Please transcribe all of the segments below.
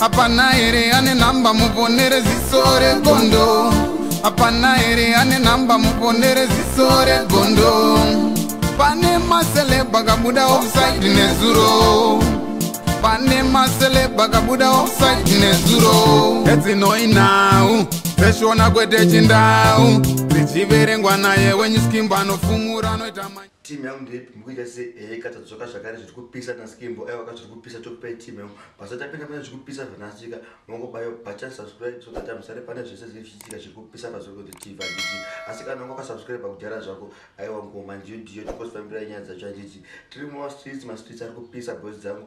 apana here ane namba muponere ziso regondo apana here ane namba muponere ziso regondo pane maseleba kabuda ofside nezuro pane maseleba kabuda ofside nezuro edzinoi nhau zeshona kwete chindau achiverengwa naye wenyuskimbo anofumura anoita tim yangu ndeipi mkuita se ekata eh, zoka zvakare zviri kupisa naskimbo aivaka eh, zviri kupisa tokupai tim yangu pasatapinda pane zviri kupisa vanasika mongobayo bachasubscribe sokata musare pane zvese zii zvichiitika zviri kupisa pazokonzi tv handiti asi kana ungakasubscribe pakudhara zvako aiwa ngoma ndiyodiyo tokosifambira nyaya dzacho handiti tiri mumastreets mastreets ari kupisa bosi dzangu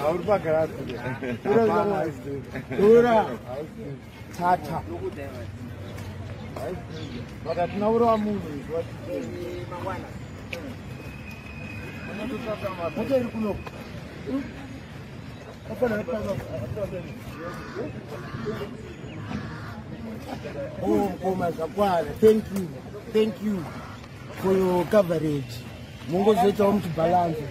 auri pagaratura tata vaka tinaurova munhu ateri kunoko Apa nak tanya? Apa nak tanya? ngomkoma oh, oh zakwana thank you thank you for your coverage mungozoitawo mutibhalanse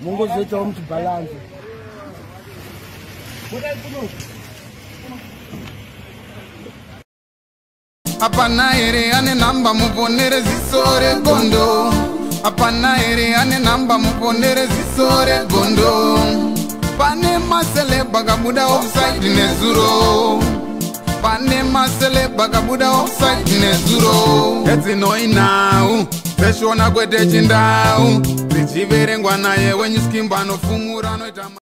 mungozoitawo muchibhalanza apana here ane nhamba muponere ziso regondo apana here ane nhamba muponere ziso regondo pane maselebha kabuda ofsaidi nezuro pane maselebha kabuda ofsaidi nezuro edzinoinhau dzesvona kwete chindau chiverengwa naye wenyuskimbo anofumura anoita